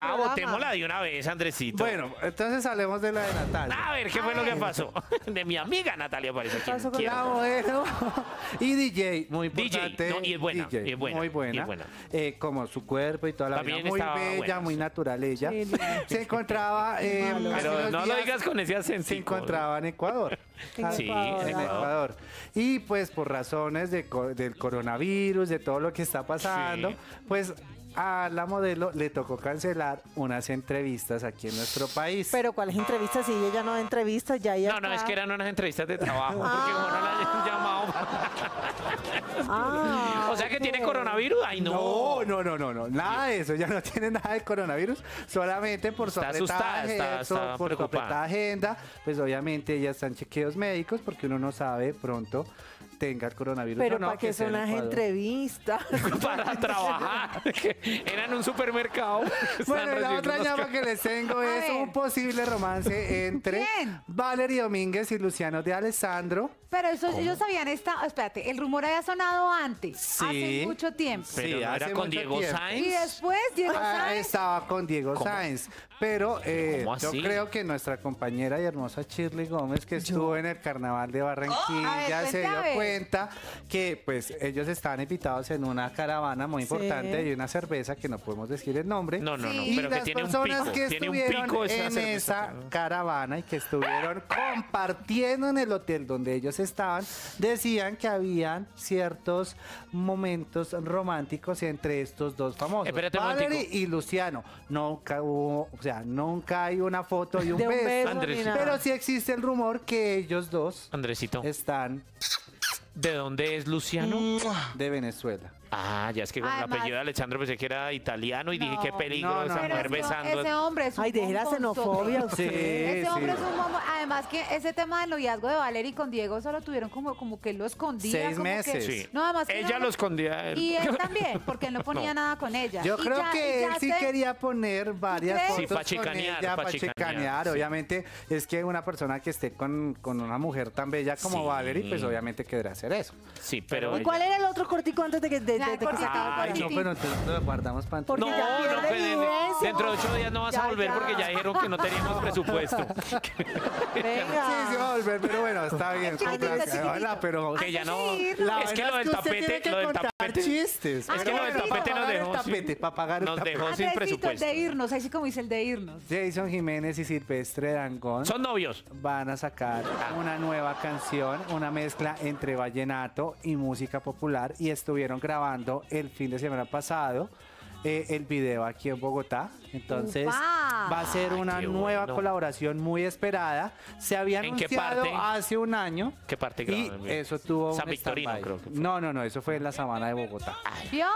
Ah, botémosla de una vez, Andresito. Bueno, entonces hablemos de la de Natalia. A ver, ¿qué fue lo que pasó? De mi amiga Natalia parece que pasó con. La modelo y DJ, muy DJ, importante. no, y es buena, DJ, y es buena, muy buena. y es buena. Eh, como su cuerpo y toda la También vida, muy estaba bella, buena, muy sí. natural ella. Sí, linda. Se encontraba eh, hace Pero unos no lo días, digas con ese acento. Se encontraba en Ecuador. En Sí, Ecuador. en en Ecuador. Y pues por razones de co- del coronavirus, de todo lo que está pasando, Sí. pues a la modelo le tocó cancelar unas entrevistas aquí en nuestro país. Pero ¿cuáles entrevistas? Si ella no da entrevistas, ya ella No, no, está- es que eran unas entrevistas de trabajo, porque como no la hayan llamado. Ah, O sea que tiene coronavirus. Ay, no. No, no, no, no, no, nada de eso, ya no tiene nada de coronavirus, solamente por su Está apretada asustada, está- agen- está por su preocupada. apretada agenda, pues obviamente ella está en chequeos médicos porque uno no sabe pronto tenga el coronavirus Pero no. ¿para qué que sea son las entrevistas? Para trabajar. Era en un supermercado. Bueno, la otra llama que les tengo A es un posible romance entre. Valerie Domínguez y Luciano de Alessandro. Pero eso, ellos habían estado, espérate, el rumor había sonado antes, Sí. hace mucho tiempo. Pero Sí, no era con Diego tiempo. Sainz. Y después Diego Ah, Sáenz. estaba con Diego ¿Cómo? Sáenz. Pero eh, ¿Cómo yo creo que nuestra compañera y hermosa Shirley Gómez, que estuvo en el carnaval de Barranquilla, ver, se dio cuenta que pues ellos estaban invitados en una caravana muy Sí. importante y una cerveza que no podemos decir el nombre. No, no, no. Y pero que las tiene un personas pico. que Tiene un estuvieron pico esa en cerveza. esa caravana y que estuvieron compartiendo en el hotel donde ellos estaban, decían que habían ciertos momentos románticos entre estos dos famosos, Espérate un Valerie momentico. y Luciano. Nunca hubo, o sea, nunca hay una foto y un De un beso, pero sí existe el rumor que ellos dos Andresito, están ¿de dónde es Luciano? de Venezuela. Ah, ya es que con el Además- apellido de Alejandro pensé que era italiano y dije No, qué peligro no, no, esa no. Pero mujer besando. ese hombre es un Ay, deje la xenofobia Sí, usted. Ese sí. hombre es un bombo. Además que ese tema del noviazgo de Valerie con Diego solo tuvieron como, como que él lo escondía. Seis como que- meses. Sí. No, además que Ella no- lo escondía a él. Y él también, porque él no ponía No. nada con ella. Yo Y creo ya- y que él ya sí se- quería poner varias crees? fotos Sí, con ella, pa' pa' chicanear, chicanear. sí. Obviamente es que una persona que esté con, con una mujer tan bella como Sí. Valerie, pues obviamente querrá hacer eso. Sí, pero. ¿Y cuál era el otro cortico antes de que, de, de- de que se Ay, no, pero entonces lo guardamos para No, ya no, vigencia. dentro de ocho días no vas a volver ya. porque ya dijeron que no teníamos presupuesto. Venga. Sí, sí va a volver, pero bueno, está bien. Chiquitito. Hola, pero Que ya no. La es que lo del tapete, que lo del tapete. chistes. Es que lo del Pero tapete para nos dejó. tapete, para pagar el Nos dejó sin presupuesto. de irnos, así como dice el de irnos. Jason Jiménez y Silvestre Dangón Son novios. van a sacar una nueva canción, una mezcla entre vallenato y música popular y estuvieron grabando el fin de semana pasado eh, el video aquí en Bogotá. Entonces ¡Upa! va a ser una nueva bueno. colaboración muy esperada. Se había ¿En qué anunciado parte? hace un año. ¿Qué parte Y eso tuvo San un Victorino, stand-by. creo que fue. No, no, no, eso fue en la sabana de Bogotá. ¿Vio?